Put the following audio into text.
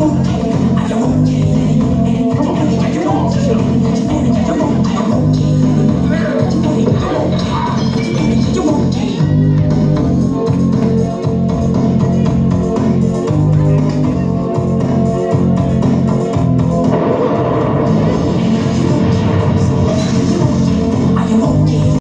어.